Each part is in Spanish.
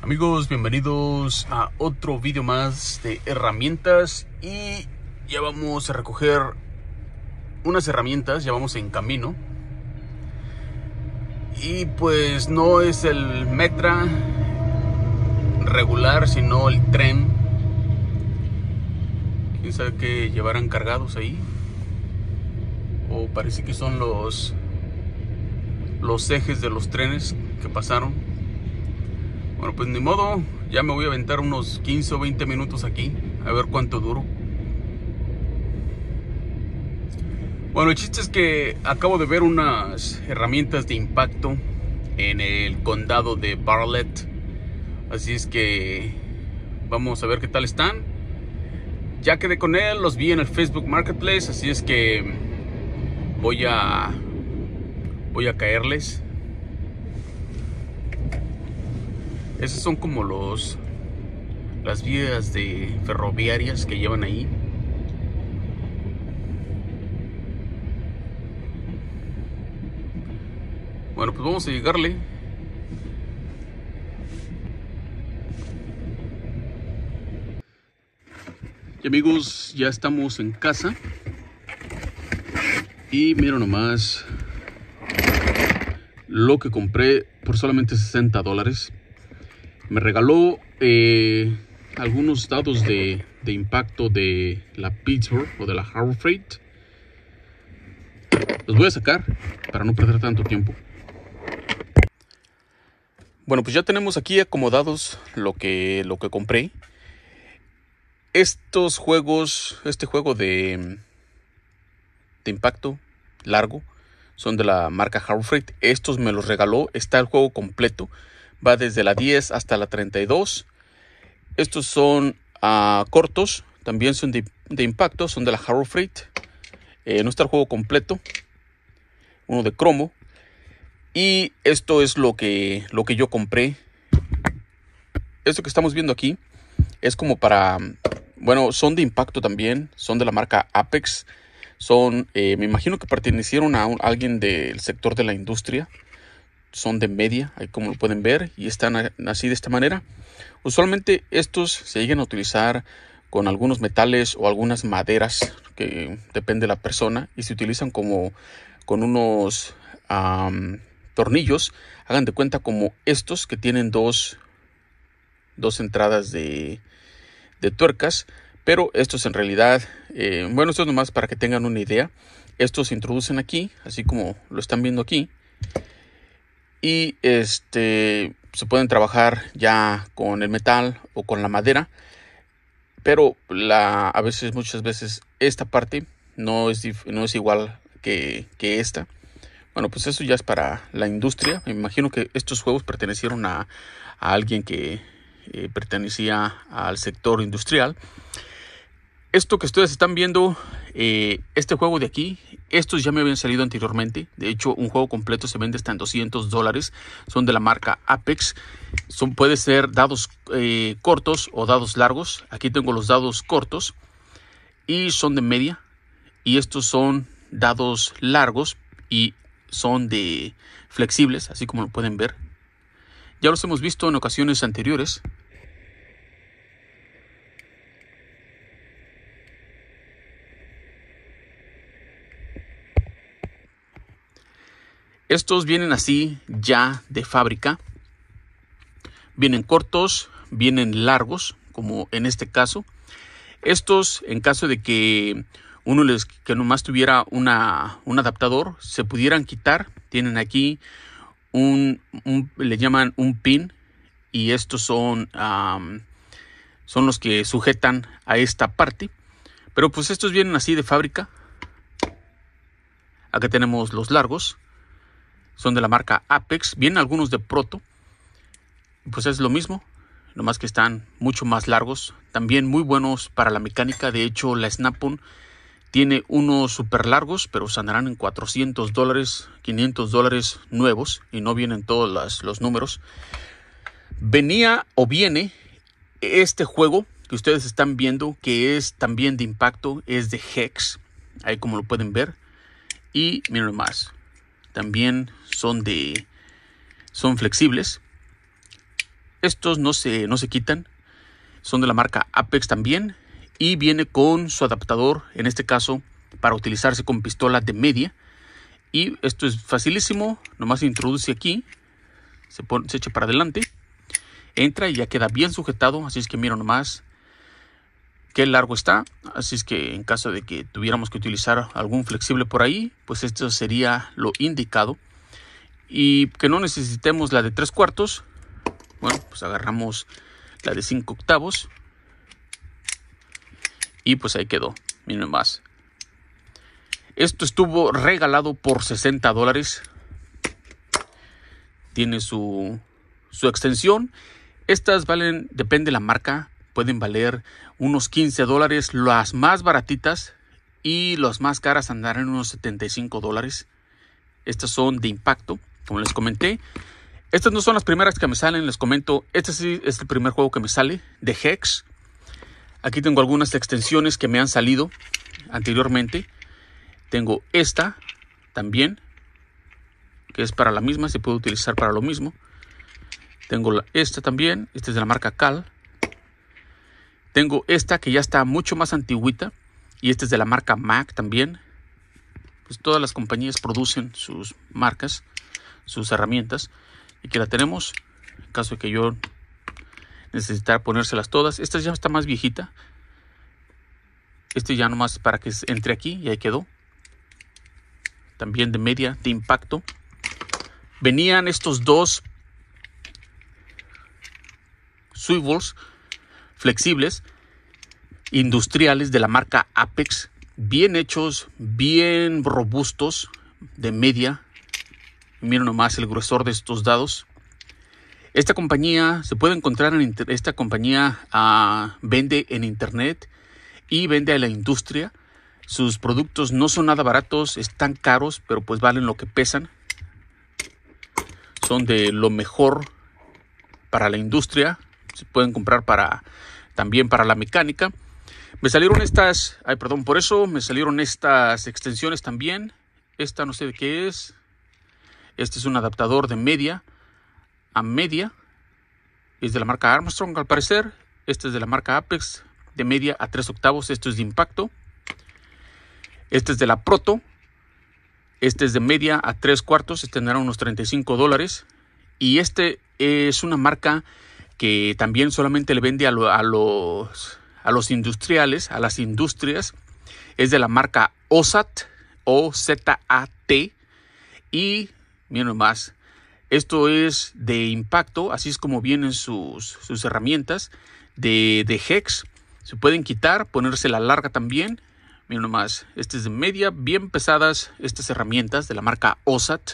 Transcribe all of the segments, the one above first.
Amigos, bienvenidos a otro vídeo más de herramientas y ya vamos a recoger unas herramientas, ya vamos en camino. Y pues no es el Metra regular, sino el tren. ¿Quién sabe qué llevarán cargados ahí? O parece que son los los ejes de los trenes que pasaron. Bueno, pues ni modo, ya me voy a aventar unos 15 o 20 minutos aquí, a ver cuánto duro. Bueno, el chiste es que acabo de ver unas herramientas de impacto en el condado de Barlett. Así es que vamos a ver qué tal están. Ya quedé con él, los vi en el Facebook Marketplace, así es que voy a voy a caerles. Esas son como los las vías de ferroviarias que llevan ahí. Bueno, pues vamos a llegarle. Y amigos, ya estamos en casa. Y mira nomás lo que compré por solamente 60 dólares. Me regaló eh, algunos dados de, de, impacto de la Pittsburgh o de la Harvard Freight. Los voy a sacar para no perder tanto tiempo. Bueno, pues ya tenemos aquí acomodados lo que, lo que compré. Estos juegos, este juego de, de impacto largo, son de la marca Freight. Estos me los regaló. Está el juego completo. Va desde la 10 hasta la 32. Estos son uh, cortos. También son de, impacto. Son de la Freight. Eh, no está el juego completo. Uno de cromo. Y esto es lo que, lo que yo compré. Esto que estamos viendo aquí es como para... Bueno, son de impacto también. Son de la marca Apex son, eh, me imagino que pertenecieron a, alguien del sector de la industria. Son de media, ahí como lo pueden ver, y están así de esta manera. Usualmente estos se llegan a utilizar con algunos metales o algunas maderas, que depende de la persona, y se utilizan como con unos tornillos. Hagan de cuenta como estos que tienen dos, dos entradas de, de tuercas pero estos en realidad, eh, bueno, esto es nomás para que tengan una idea. Estos se introducen aquí, así como lo están viendo aquí. Y este se pueden trabajar ya con el metal o con la madera. Pero la, a veces, muchas veces, esta parte no es, no es igual que, que esta. Bueno, pues eso ya es para la industria. Me imagino que estos juegos pertenecieron a, a alguien que eh, pertenecía al sector industrial esto que ustedes están viendo, eh, este juego de aquí, estos ya me habían salido anteriormente. De hecho, un juego completo se vende hasta en 200 dólares. Son de la marca Apex. Son, puede ser dados eh, cortos o dados largos. Aquí tengo los dados cortos y son de media. Y estos son dados largos y son de flexibles, así como lo pueden ver. Ya los hemos visto en ocasiones anteriores. Estos vienen así ya de fábrica. Vienen cortos, vienen largos, como en este caso. Estos, en caso de que uno les que nomás tuviera una, un adaptador, se pudieran quitar. Tienen aquí un, le llaman un pin y estos son, son los que sujetan a esta parte. Pero pues estos vienen así de fábrica. Acá tenemos los largos son de la marca Apex, vienen algunos de Proto, pues es lo mismo, nomás que están mucho más largos, también muy buenos para la mecánica, de hecho la Snap-on tiene unos super largos, pero se andarán en 400 dólares, 500 dólares nuevos y no vienen todos los números. Venía o viene este juego que ustedes están viendo, que es también de impacto, es de Hex, ahí como lo pueden ver. Y miren más, también son de son flexibles Estos no se, no se quitan. Son de la marca Apex también. Y viene con su adaptador, en este caso, para utilizarse con pistola de media. Y esto es facilísimo. Nomás se introduce aquí. Se, se echa para adelante. Entra y ya queda bien sujetado. Así es que mira nomás qué largo está. Así es que en caso de que tuviéramos que utilizar algún flexible por ahí, pues esto sería lo indicado. Y que no necesitemos la de 3 cuartos. Bueno, pues agarramos la de 5 octavos. Y pues ahí quedó. Miren más. Esto estuvo regalado por 60 dólares. Tiene su, su extensión. Estas valen, depende de la marca, pueden valer unos 15 dólares las más baratitas y las más caras andarán en unos 75 dólares. Estas son de impacto, como les comenté. Estas no son las primeras que me salen, les comento. Este sí es el primer juego que me sale de Hex. Aquí tengo algunas extensiones que me han salido anteriormente. Tengo esta también, que es para la misma, se puede utilizar para lo mismo. Tengo esta también, esta es de la marca Cal. Tengo esta que ya está mucho más antigüita y esta es de la marca Mac también. Pues todas las compañías producen sus marcas, sus herramientas. Y que la tenemos, en caso de que yo necesitara ponérselas todas. Esta ya está más viejita. Este ya nomás para que entre aquí y ahí quedó. También de media, de impacto. Venían estos dos swivels flexibles, industriales de la marca Apex, bien hechos, bien robustos, de media. Miren nomás el gruesor de estos dados. Esta compañía se puede encontrar en esta compañía uh, vende en internet y vende a la industria. Sus productos no son nada baratos, están caros, pero pues valen lo que pesan. Son de lo mejor para la industria. Se pueden comprar para también para la mecánica. Me salieron estas, ay perdón, por eso me salieron estas extensiones también. Esta no sé de qué es. Este es un adaptador de media a media. Es de la marca Armstrong al parecer. Este es de la marca Apex de media a 3 octavos. Esto es de impacto. Este es de la Proto. Este es de media a 3 cuartos. Este tendrá unos 35 dólares. Y este es una marca que también solamente le vende a, los, a los industriales, a las industrias. Es de la marca OSAT o Z-A-T. Y, miren más, esto es de impacto, así es como vienen sus, sus herramientas de, de, Hex. Se pueden quitar, ponerse la larga también. Miren nomás, este es de media, bien pesadas estas herramientas de la marca OSAT.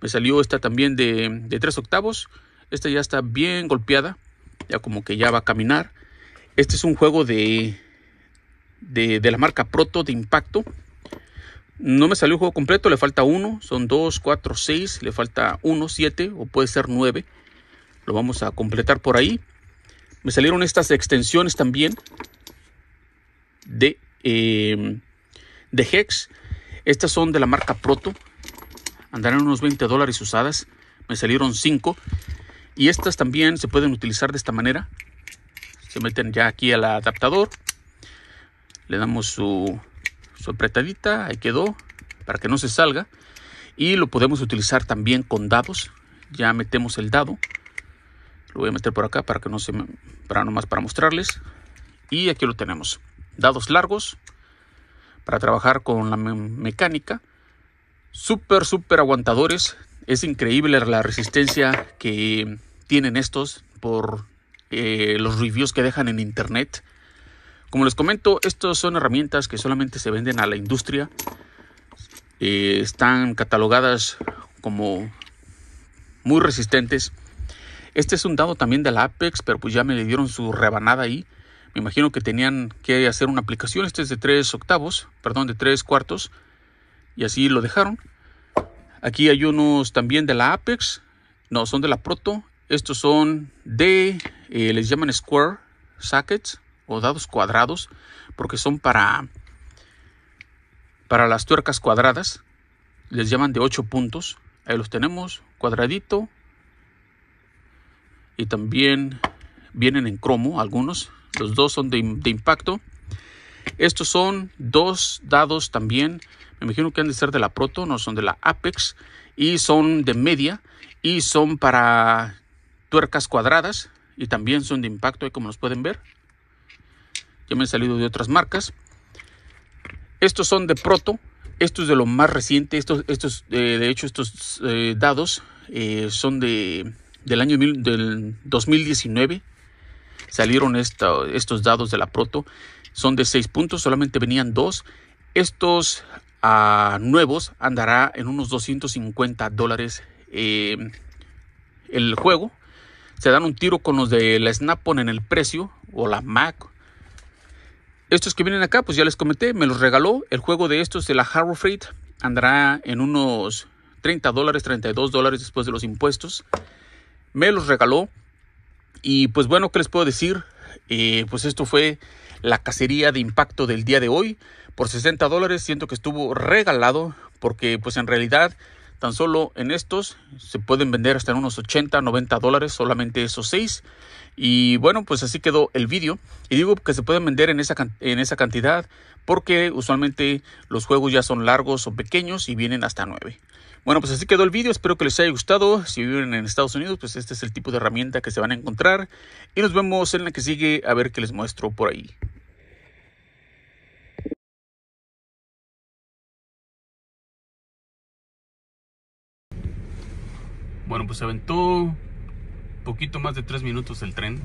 Me salió esta también de, de 3 octavos. Esta ya está bien golpeada. Ya como que ya va a caminar. Este es un juego de, de, de la marca Proto de impacto. No me salió el juego completo, le falta uno. Son dos, cuatro, seis. Le falta uno, siete o puede ser nueve. Lo vamos a completar por ahí. Me salieron estas extensiones también de, eh, de Hex. Estas son de la marca Proto. Andarán unos 20 dólares usadas. Me salieron 5. Y estas también se pueden utilizar de esta manera. Se meten ya aquí al adaptador. Le damos su, su apretadita. Ahí quedó. Para que no se salga. Y lo podemos utilizar también con dados. Ya metemos el dado. Lo voy a meter por acá para que no se... Para nomás para mostrarles. Y aquí lo tenemos. Dados largos. Para trabajar con la mecánica. Súper, súper aguantadores. Es increíble la resistencia que tienen estos por eh, los reviews que dejan en internet. Como les comento, estos son herramientas que solamente se venden a la industria. Eh, están catalogadas como muy resistentes. Este es un dado también de la Apex, pero pues ya me le dieron su rebanada ahí. Me imagino que tenían que hacer una aplicación. Este es de 3 octavos, perdón, de 3 cuartos. Y así lo dejaron. Aquí hay unos también de la Apex. No, son de la Proto. Estos son de, eh, les llaman square sockets o dados cuadrados, porque son para, para las tuercas cuadradas. Les llaman de 8 puntos. Ahí los tenemos, cuadradito. y también vienen en cromo algunos. Los dos son de, impacto. Estos son dos dados también. Me imagino que han de ser de la Proto, no son de la Apex. Y son de media. Y son para tuercas cuadradas. Y también son de impacto, como los pueden ver. Ya me han salido de otras marcas. Estos son de Proto. Esto es de lo más reciente. Estos, estos eh, de hecho, estos eh, dados eh, son de, del año del 2019 salieron estos dados de la Proto. Son de 6 puntos, solamente venían dos. Estos ah, nuevos andará en unos 250 dólares el juego. Se dan un tiro con los de la Snap-on en el precio o la Mac. Estos que vienen acá, pues ya les comenté, me los regaló. El juego de estos de la Harrow Freight andará en unos 30 dólares, 32 dólares después de los impuestos. Me los regaló. Y pues bueno, ¿qué les puedo decir? Eh, pues esto fue la cacería de impacto del día de hoy. Por 60 dólares siento que estuvo regalado porque pues en realidad tan solo en estos se pueden vender hasta en unos 80, 90 dólares solamente esos seis. Y bueno, pues así quedó el vídeo. Y digo que se pueden vender en esa, en esa cantidad porque usualmente los juegos ya son largos o pequeños y vienen hasta 9. Bueno, pues así quedó el vídeo. Espero que les haya gustado. Si viven en Estados Unidos, pues este es el tipo de herramienta que se van a encontrar. Y nos vemos en la que sigue a ver qué les muestro por ahí. Bueno, pues se aventó poquito más de tres minutos el tren.